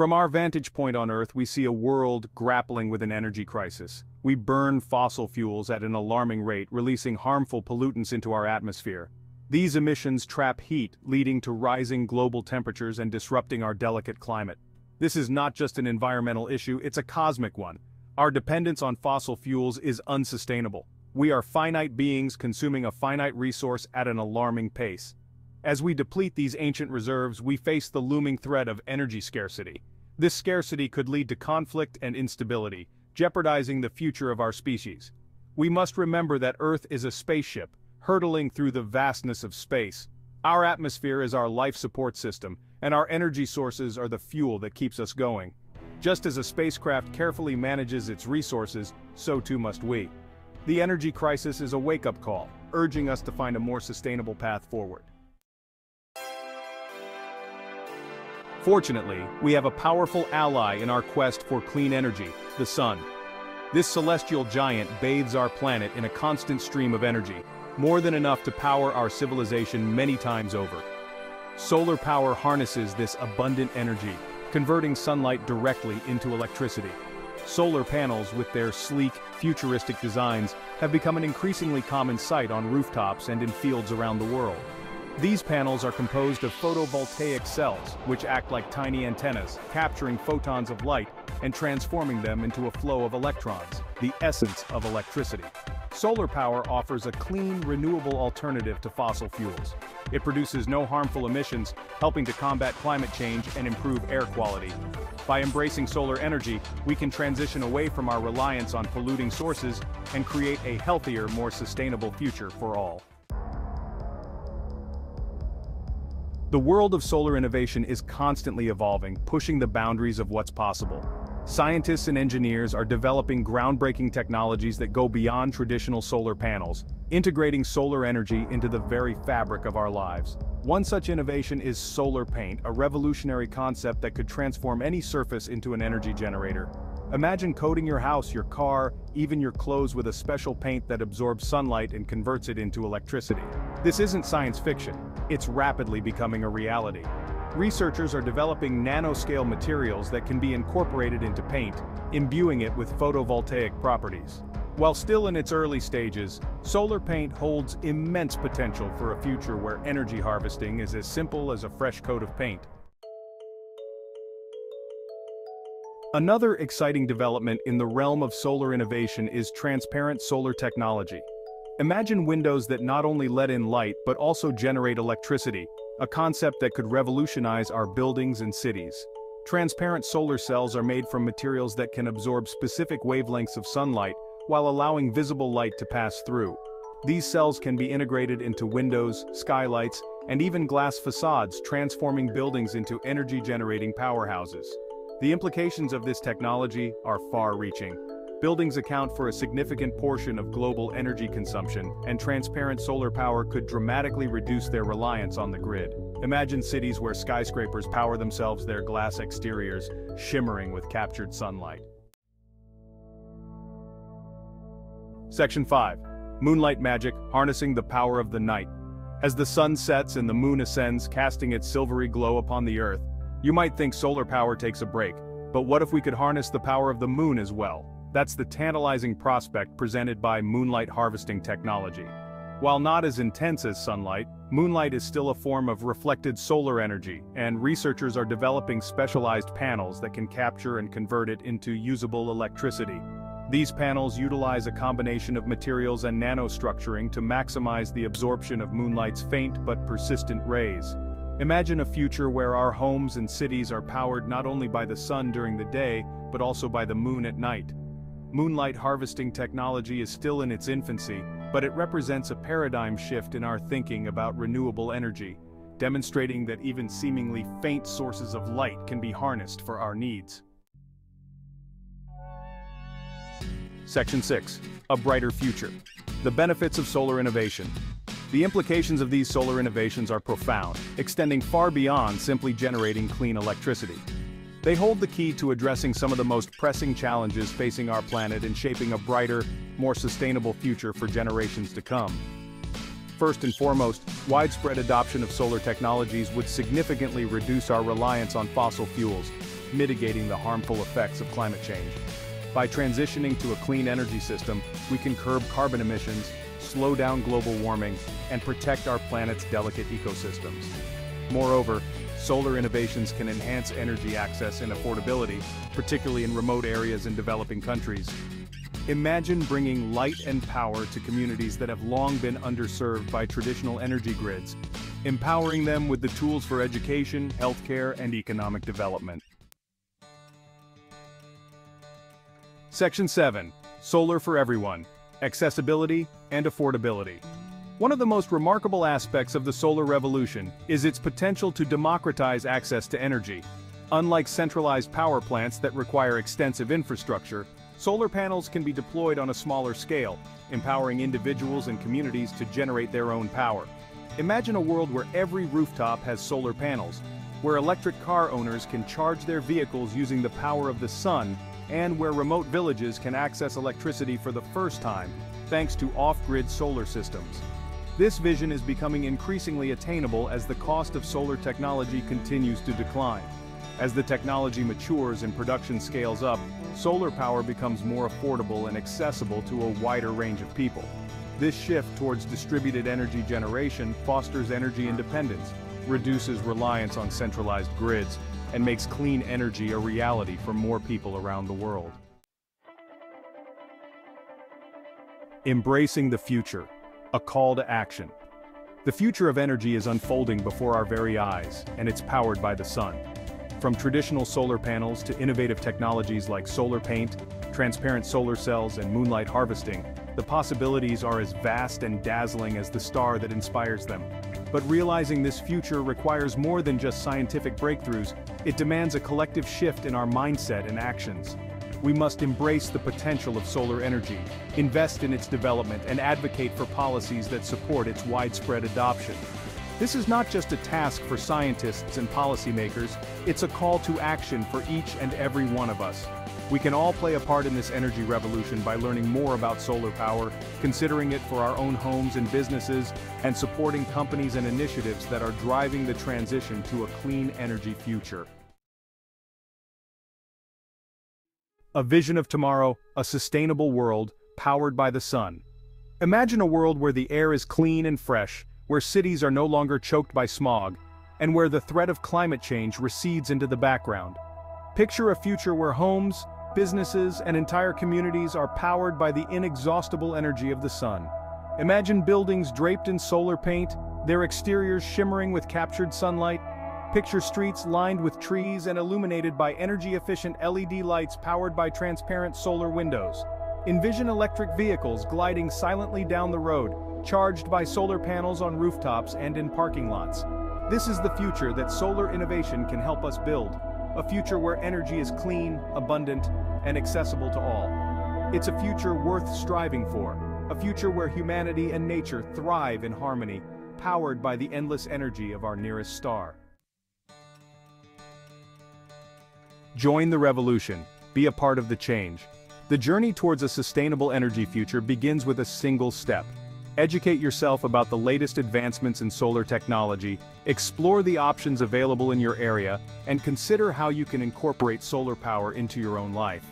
From our vantage point on Earth we see a world grappling with an energy crisis. We burn fossil fuels at an alarming rate releasing harmful pollutants into our atmosphere. These emissions trap heat, leading to rising global temperatures and disrupting our delicate climate. This is not just an environmental issue, it's a cosmic one. Our dependence on fossil fuels is unsustainable. We are finite beings consuming a finite resource at an alarming pace. As we deplete these ancient reserves we face the looming threat of energy scarcity. This scarcity could lead to conflict and instability, jeopardizing the future of our species. We must remember that Earth is a spaceship, hurtling through the vastness of space. Our atmosphere is our life support system, and our energy sources are the fuel that keeps us going. Just as a spacecraft carefully manages its resources, so too must we. The energy crisis is a wake-up call, urging us to find a more sustainable path forward. Fortunately, we have a powerful ally in our quest for clean energy, the sun. This celestial giant bathes our planet in a constant stream of energy, more than enough to power our civilization many times over. Solar power harnesses this abundant energy, converting sunlight directly into electricity. Solar panels with their sleek, futuristic designs have become an increasingly common sight on rooftops and in fields around the world. These panels are composed of photovoltaic cells, which act like tiny antennas, capturing photons of light and transforming them into a flow of electrons, the essence of electricity. Solar power offers a clean, renewable alternative to fossil fuels. It produces no harmful emissions, helping to combat climate change and improve air quality. By embracing solar energy, we can transition away from our reliance on polluting sources and create a healthier, more sustainable future for all. The world of solar innovation is constantly evolving, pushing the boundaries of what's possible. Scientists and engineers are developing groundbreaking technologies that go beyond traditional solar panels, integrating solar energy into the very fabric of our lives. One such innovation is solar paint, a revolutionary concept that could transform any surface into an energy generator. Imagine coating your house, your car, even your clothes with a special paint that absorbs sunlight and converts it into electricity. This isn't science fiction, it's rapidly becoming a reality. Researchers are developing nanoscale materials that can be incorporated into paint, imbuing it with photovoltaic properties. While still in its early stages, solar paint holds immense potential for a future where energy harvesting is as simple as a fresh coat of paint. Another exciting development in the realm of solar innovation is transparent solar technology. Imagine windows that not only let in light but also generate electricity, a concept that could revolutionize our buildings and cities. Transparent solar cells are made from materials that can absorb specific wavelengths of sunlight, while allowing visible light to pass through. These cells can be integrated into windows, skylights, and even glass facades transforming buildings into energy-generating powerhouses. The implications of this technology are far-reaching. Buildings account for a significant portion of global energy consumption, and transparent solar power could dramatically reduce their reliance on the grid. Imagine cities where skyscrapers power themselves their glass exteriors, shimmering with captured sunlight. Section 5. Moonlight Magic, Harnessing the Power of the Night. As the sun sets and the moon ascends casting its silvery glow upon the earth, you might think solar power takes a break, but what if we could harness the power of the moon as well? That's the tantalizing prospect presented by moonlight harvesting technology. While not as intense as sunlight, moonlight is still a form of reflected solar energy, and researchers are developing specialized panels that can capture and convert it into usable electricity. These panels utilize a combination of materials and nanostructuring to maximize the absorption of moonlight's faint but persistent rays. Imagine a future where our homes and cities are powered not only by the sun during the day, but also by the moon at night. Moonlight harvesting technology is still in its infancy, but it represents a paradigm shift in our thinking about renewable energy, demonstrating that even seemingly faint sources of light can be harnessed for our needs. Section 6. A Brighter Future. The Benefits of Solar Innovation. The implications of these solar innovations are profound, extending far beyond simply generating clean electricity. They hold the key to addressing some of the most pressing challenges facing our planet and shaping a brighter, more sustainable future for generations to come. First and foremost, widespread adoption of solar technologies would significantly reduce our reliance on fossil fuels, mitigating the harmful effects of climate change. By transitioning to a clean energy system, we can curb carbon emissions, slow down global warming, and protect our planet's delicate ecosystems. Moreover, solar innovations can enhance energy access and affordability, particularly in remote areas in developing countries. Imagine bringing light and power to communities that have long been underserved by traditional energy grids, empowering them with the tools for education, healthcare, and economic development. Section 7. Solar for Everyone. Accessibility and Affordability. One of the most remarkable aspects of the solar revolution is its potential to democratize access to energy. Unlike centralized power plants that require extensive infrastructure, solar panels can be deployed on a smaller scale, empowering individuals and communities to generate their own power. Imagine a world where every rooftop has solar panels, where electric car owners can charge their vehicles using the power of the sun, and where remote villages can access electricity for the first time, thanks to off-grid solar systems. This vision is becoming increasingly attainable as the cost of solar technology continues to decline. As the technology matures and production scales up, solar power becomes more affordable and accessible to a wider range of people. This shift towards distributed energy generation fosters energy independence, reduces reliance on centralized grids, and makes clean energy a reality for more people around the world. Embracing the future a call to action. The future of energy is unfolding before our very eyes, and it's powered by the sun. From traditional solar panels to innovative technologies like solar paint, transparent solar cells and moonlight harvesting, the possibilities are as vast and dazzling as the star that inspires them. But realizing this future requires more than just scientific breakthroughs, it demands a collective shift in our mindset and actions we must embrace the potential of solar energy, invest in its development and advocate for policies that support its widespread adoption. This is not just a task for scientists and policymakers, it's a call to action for each and every one of us. We can all play a part in this energy revolution by learning more about solar power, considering it for our own homes and businesses, and supporting companies and initiatives that are driving the transition to a clean energy future. A vision of tomorrow, a sustainable world, powered by the sun. Imagine a world where the air is clean and fresh, where cities are no longer choked by smog, and where the threat of climate change recedes into the background. Picture a future where homes, businesses, and entire communities are powered by the inexhaustible energy of the sun. Imagine buildings draped in solar paint, their exteriors shimmering with captured sunlight, Picture streets lined with trees and illuminated by energy-efficient LED lights powered by transparent solar windows. Envision electric vehicles gliding silently down the road, charged by solar panels on rooftops and in parking lots. This is the future that solar innovation can help us build, a future where energy is clean, abundant, and accessible to all. It's a future worth striving for, a future where humanity and nature thrive in harmony, powered by the endless energy of our nearest star. Join the revolution. Be a part of the change. The journey towards a sustainable energy future begins with a single step. Educate yourself about the latest advancements in solar technology, explore the options available in your area, and consider how you can incorporate solar power into your own life.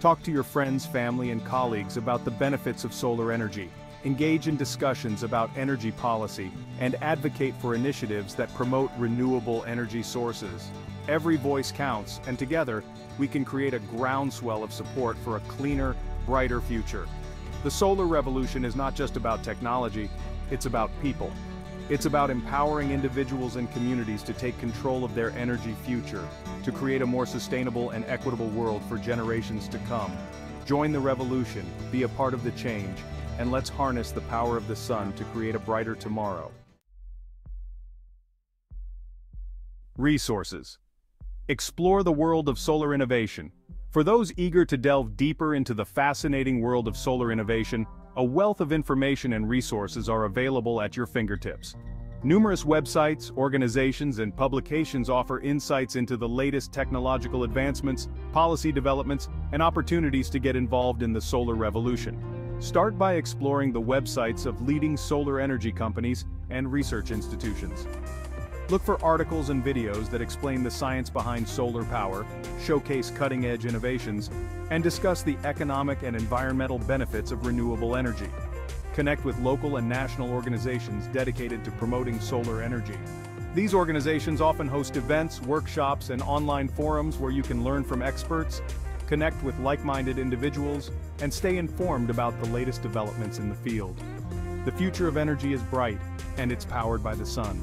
Talk to your friends, family, and colleagues about the benefits of solar energy. Engage in discussions about energy policy, and advocate for initiatives that promote renewable energy sources. Every voice counts, and together, we can create a groundswell of support for a cleaner, brighter future. The solar revolution is not just about technology, it's about people. It's about empowering individuals and communities to take control of their energy future, to create a more sustainable and equitable world for generations to come. Join the revolution, be a part of the change, and let's harness the power of the sun to create a brighter tomorrow. Resources Explore the world of solar innovation. For those eager to delve deeper into the fascinating world of solar innovation, a wealth of information and resources are available at your fingertips. Numerous websites, organizations, and publications offer insights into the latest technological advancements, policy developments, and opportunities to get involved in the solar revolution. Start by exploring the websites of leading solar energy companies and research institutions. Look for articles and videos that explain the science behind solar power, showcase cutting-edge innovations, and discuss the economic and environmental benefits of renewable energy. Connect with local and national organizations dedicated to promoting solar energy. These organizations often host events, workshops, and online forums where you can learn from experts, connect with like-minded individuals, and stay informed about the latest developments in the field. The future of energy is bright, and it's powered by the sun.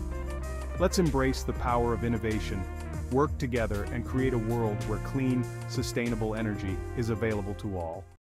Let's embrace the power of innovation, work together and create a world where clean, sustainable energy is available to all.